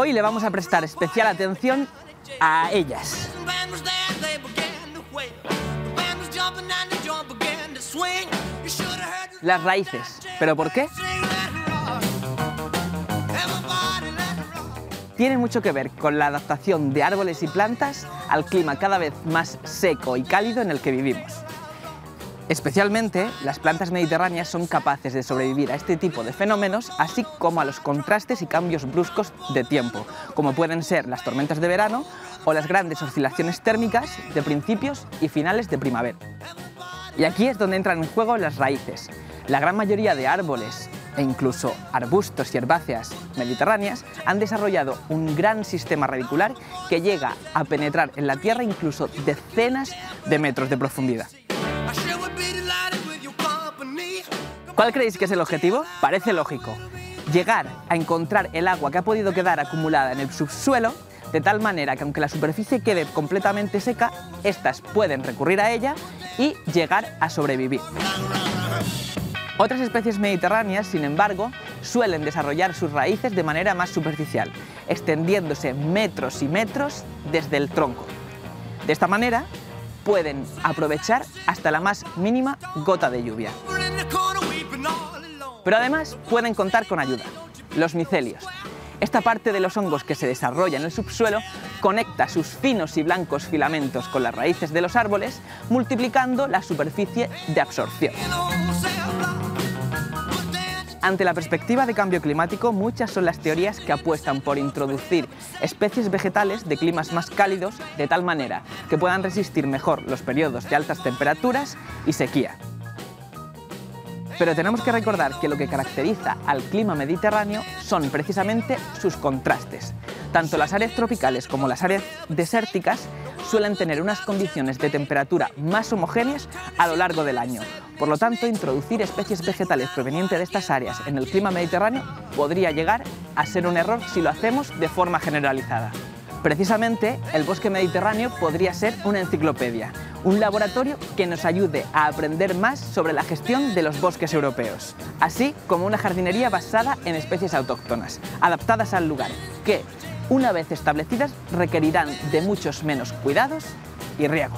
Hoy le vamos a prestar especial atención a ellas. Las raíces. ¿Pero por qué? Tiene mucho que ver con la adaptación de árboles y plantas al clima cada vez más seco y cálido en el que vivimos. Especialmente, las plantas mediterráneas son capaces de sobrevivir a este tipo de fenómenos, así como a los contrastes y cambios bruscos de tiempo, como pueden ser las tormentas de verano o las grandes oscilaciones térmicas de principios y finales de primavera. Y aquí es donde entran en juego las raíces. La gran mayoría de árboles e incluso arbustos y herbáceas mediterráneas han desarrollado un gran sistema radicular que llega a penetrar en la tierra incluso decenas de metros de profundidad. ¿Cuál creéis que es el objetivo? Parece lógico. Llegar a encontrar el agua que ha podido quedar acumulada en el subsuelo de tal manera que aunque la superficie quede completamente seca, estas pueden recurrir a ella y llegar a sobrevivir. Otras especies mediterráneas, sin embargo, suelen desarrollar sus raíces de manera más superficial, extendiéndose metros y metros desde el tronco. De esta manera, pueden aprovechar hasta la más mínima gota de lluvia. Pero además pueden contar con ayuda, los micelios. Esta parte de los hongos que se desarrolla en el subsuelo conecta sus finos y blancos filamentos con las raíces de los árboles, multiplicando la superficie de absorción. Ante la perspectiva de cambio climático, muchas son las teorías que apuestan por introducir especies vegetales de climas más cálidos de tal manera que puedan resistir mejor los periodos de altas temperaturas y sequía. Pero tenemos que recordar que lo que caracteriza al clima mediterráneo son precisamente sus contrastes. Tanto las áreas tropicales como las áreas desérticas suelen tener unas condiciones de temperatura más homogéneas a lo largo del año. Por lo tanto, introducir especies vegetales provenientes de estas áreas en el clima mediterráneo podría llegar a ser un error si lo hacemos de forma generalizada. Precisamente, el bosque mediterráneo podría ser una enciclopedia, un laboratorio que nos ayude a aprender más sobre la gestión de los bosques europeos, así como una jardinería basada en especies autóctonas, adaptadas al lugar, que, una vez establecidas, requerirán de muchos menos cuidados y riego.